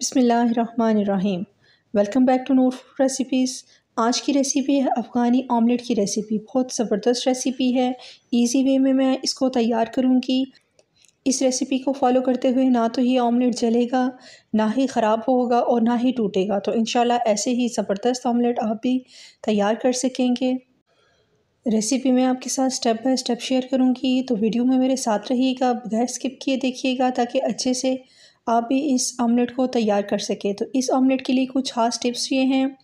बिसमीम welcome back to Noor recipes. आज की रेसिपी है अफ़गानी ऑमलेट की रेसिपी। बहुत ज़बरदस्त रेसिपी है। इजी वे में मैं इसको तैयार करूँगी। इस रेसिपी को फॉलो करते हुए ना तो ये ऑमलेट जलेगा, ना ही ख़राब होगा और ना ही टूटेगा। तो इन ऐसे ही ज़बरदस्त ऑमलेट आप भी तैयार कर सकेंगे। रेसिपी मैं आपके साथ स्टेप बाय स्टेप शेयर करूँगी। तो वीडियो में मेरे साथ रहिएगा, बगैर स्किप किए देखिएगा ताकि अच्छे से आप भी इस ऑमलेट को तैयार कर सकें। तो इस ऑमलेट के लिए कुछ खास टिप्स ये हैं।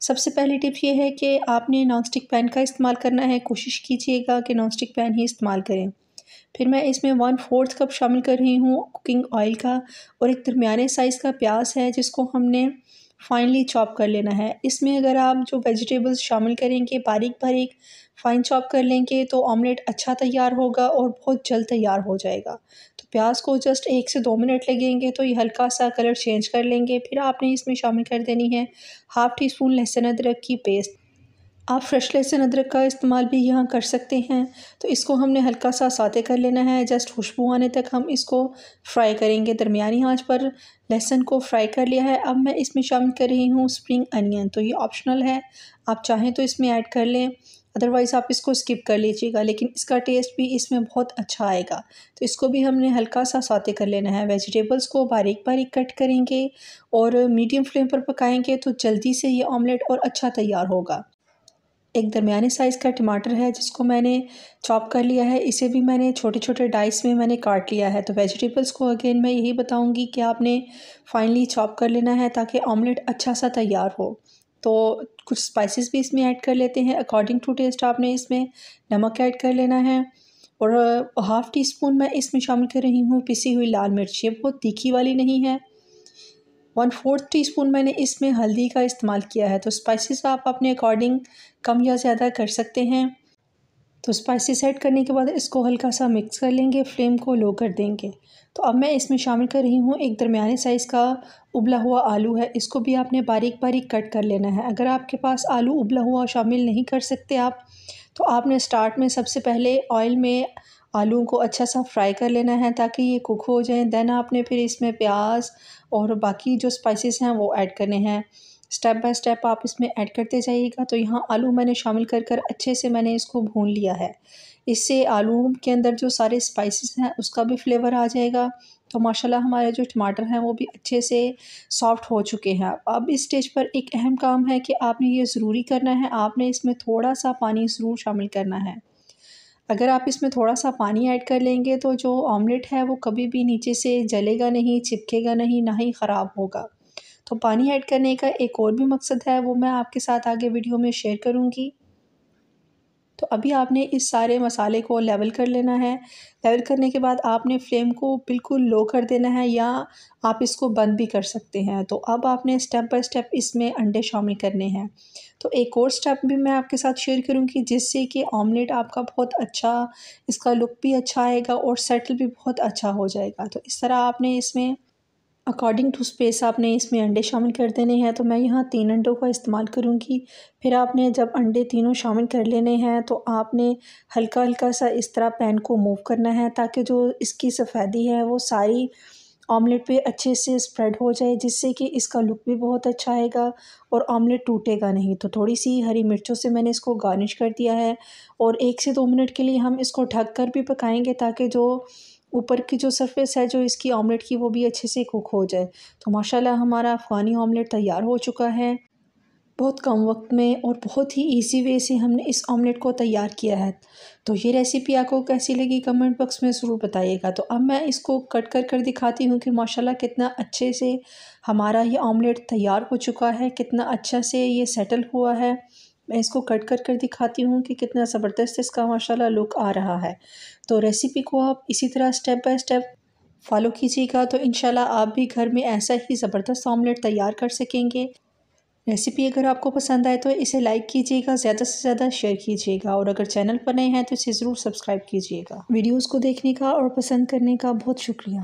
सबसे पहली टिप ये है कि आपने नॉन स्टिक पैन का इस्तेमाल करना है। कोशिश कीजिएगा कि नॉन स्टिक पैन ही इस्तेमाल करें। फिर मैं इसमें वन फोर्थ कप शामिल कर रही हूँ कुकिंग ऑयल का और एक दरमियाने साइज़ का प्याज है जिसको हमने फाइनली चॉप कर लेना है। इसमें अगर आप जो वेजिटेबल्स शामिल करेंगे बारीक बारीक फ़ाइन चॉप कर लेंगे तो ऑमलेट अच्छा तैयार होगा और बहुत जल्द तैयार हो जाएगा। तो प्याज को जस्ट एक से दो मिनट लगेंगे तो ये हल्का सा कलर चेंज कर लेंगे। फिर आपने इसमें शामिल कर देनी है हाफ़ टी स्पून लहसुन अदरक की पेस्ट आप फ्रेश लहसुन अदरक का इस्तेमाल भी यहाँ कर सकते हैं। तो इसको हमने हल्का सा साते कर लेना है। जस्ट खुशबू आने तक हम इसको फ्राई करेंगे दरमियानी आँच पर। लहसुन को फ्राई कर लिया है। अब मैं इसमें शामिल कर रही हूँ स्प्रिंग अनियन तो ये ऑप्शनल है। आप चाहें तो इसमें ऐड कर लें। अदरवाइज़ आप इसको स्किप कर लीजिएगा, लेकिन इसका टेस्ट भी इसमें बहुत अच्छा आएगा। तो इसको भी हमने हल्का सा साते कर लेना है। वेजिटेबल्स को बारीक बारीक कट करेंगे और मीडियम फ्लेम पर पकाएँगे तो जल्दी से ये ऑमलेट और अच्छा तैयार होगा। एक दरमियाने साइज़ का टमाटर है, जिसको मैंने चॉप कर लिया है। इसे भी मैंने छोटे छोटे डाइस में मैंने काट लिया है। तो वेजिटेबल्स को अगेन मैं यही बताऊँगी कि आपने फाइनली चॉप कर लेना है ताकि ऑमलेट अच्छा सा तैयार हो। तो कुछ स्पाइसेस भी इसमें ऐड कर लेते हैं। अकॉर्डिंग टू टेस्ट आपने इसमें नमक ऐड कर लेना है। और हाफ़ टी स्पून मैं इसमें शामिल कर रही हूँ। पिसी हुई लाल मिर्च। ये बहुत तीखी वाली नहीं है। वन फोर्थ टी स्पून मैंने इसमें हल्दी का इस्तेमाल किया है। तो स्पाइसेस आप अपने अकॉर्डिंग कम या ज़्यादा कर सकते हैं। तो स्पाइसेस ऐड करने के बाद इसको हल्का सा मिक्स कर लेंगे फ्लेम को लो कर देंगे। तो अब मैं इसमें शामिल कर रही हूँ एक दरमियाने साइज़ का उबला हुआ आलू है। इसको भी आपने बारीक बारीक कट कर लेना है। अगर आपके पास आलू उबला हुआ शामिल नहीं कर सकते आप तो आपने स्टार्ट में सबसे पहले ऑयल में आलू को अच्छा सा फ्राई कर लेना है ताकि ये कुक हो जाए। देन आपने फिर इसमें प्याज और बाकी जो स्पाइसेस हैं वो ऐड करने हैं। स्टेप बाय स्टेप आप इसमें ऐड करते जाइएगा। तो यहाँ आलू मैंने शामिल कर कर अच्छे से मैंने इसको भून लिया है। इससे आलू के अंदर जो सारे स्पाइसेस हैं, उसका भी फ्लेवर आ जाएगा। तो माशाल्लाह हमारे जो टमाटर हैं, वो भी अच्छे से सॉफ्ट हो चुके हैं। अब इस स्टेज पर एक अहम काम है कि आपने ये ज़रूरी करना है, आपने इसमें थोड़ा सा पानी ज़रूर शामिल करना है। अगर आप इसमें थोड़ा सा पानी ऐड कर लेंगे तो जो ऑमलेट है, वो कभी भी नीचे से जलेगा नहीं, चिपकेगा नहीं, ना ही ख़राब होगा। तो पानी ऐड करने का एक और भी मकसद है, वो मैं आपके साथ आगे वीडियो में शेयर करूँगी। तो अभी आपने इस सारे मसाले को लेवल कर लेना है। लेवल करने के बाद आपने फ्लेम को बिल्कुल लो कर देना है या आप इसको बंद भी कर सकते हैं। तो अब आपने स्टेप बाय स्टेप इसमें अंडे शामिल करने हैं। तो एक और स्टेप भी मैं आपके साथ शेयर करूँगी, जिससे कि ऑमलेट आपका बहुत अच्छा इसका लुक भी अच्छा आएगा और सेटल भी बहुत अच्छा हो जाएगा। तो इस तरह आपने इसमें अकॉर्डिंग टू स्पेस आपने इसमें अंडे शामिल कर देने हैं तो मैं यहाँ तीन अंडों का इस्तेमाल करूँगी। फिर आपने जब अंडे तीनों शामिल कर लेने हैं तो आपने हल्का हल्का सा इस तरह पैन को मूव करना है, ताकि जो इसकी सफ़ेदी है, वो सारी ऑमलेट पे अच्छे से स्प्रेड हो जाए, जिससे कि इसका लुक भी बहुत अच्छा आएगा और ऑमलेट टूटेगा नहीं। तो थोड़ी सी हरी मिर्चों से मैंने इसको गार्निश कर दिया है और एक से दो मिनट के लिए हम इसको ढक कर भी पकाएँगे, ताकि जो ऊपर की जो सरफेस है, जो इसकी ऑमलेट की, वो भी अच्छे से कुक हो जाए। तो माशाल्लाह हमारा अफ़गानी ऑमलेट तैयार हो चुका है। बहुत कम वक्त में और बहुत ही इजी वे से हमने इस ऑमलेट को तैयार किया है। तो ये रेसिपी आपको कैसी लगी कमेंट बॉक्स में ज़रूर बताइएगा। तो अब मैं इसको कट कर कर दिखाती हूँ कि माशाल्लाह कितना अच्छे से हमारा ये ऑमलेट तैयार हो चुका है, कितना अच्छा से ये सेटल हुआ है। मैं इसको कट कर कर दिखाती हूँ कि कितना ज़बरदस्त इसका माशाल्लाह लुक आ रहा है। तो रेसिपी को आप इसी तरह स्टेप बाय स्टेप फॉलो कीजिएगा तो इन आप भी घर में ऐसा ही ज़बरदस्त ऑमलेट तैयार कर सकेंगे। रेसिपी अगर आपको पसंद आए तो इसे लाइक कीजिएगा, ज़्यादा से ज़्यादा शेयर कीजिएगा और अगर चैनल पर नए हैं तो इसे ज़रूर सब्सक्राइब कीजिएगा। वीडियोस को देखने का और पसंद करने का बहुत शुक्रिया।